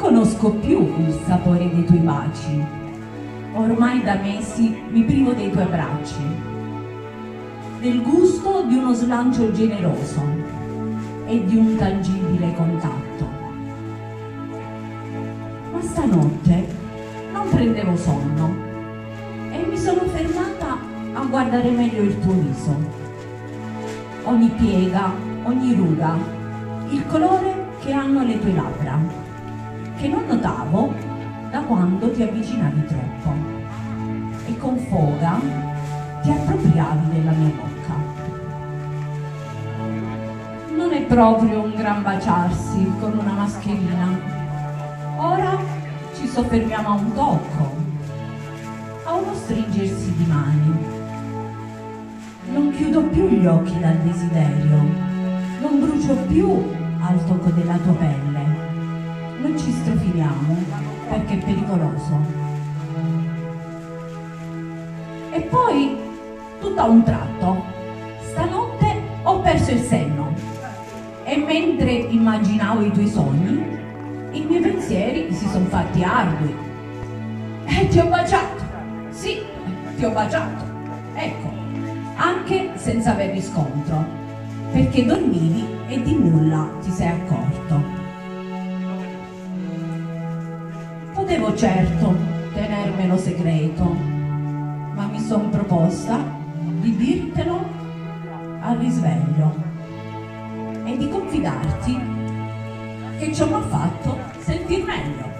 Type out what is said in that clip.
conosco più il sapore dei tuoi baci. Ormai da mesi mi privo dei tuoi bracci, del gusto di uno slancio generoso e di un tangibile contatto. Ma stanotte non prendevo sonno e mi sono fermata a guardare meglio il tuo viso. Ogni piega, ogni ruga, il colore che hanno le tue labbra che non notavo da quando ti avvicinavi troppo e con foga ti appropriavi della mia bocca. Non è proprio un gran baciarsi con una mascherina. Ora ci soffermiamo a un tocco, a uno stringersi di mani. Non chiudo più gli occhi dal desiderio, non brucio più al tocco della tua pelle non ci strofiniamo perché è pericoloso. E poi, tutto a un tratto, stanotte ho perso il senno e mentre immaginavo i tuoi sogni, i miei pensieri si sono fatti ardui. E ti ho baciato, sì, ti ho baciato, ecco, anche senza aver riscontro, perché dormivi e di nulla ti sei accorto. Certo tenermelo segreto, ma mi sono proposta di dirtelo al risveglio e di confidarti che ciò mi ha fatto sentir meglio.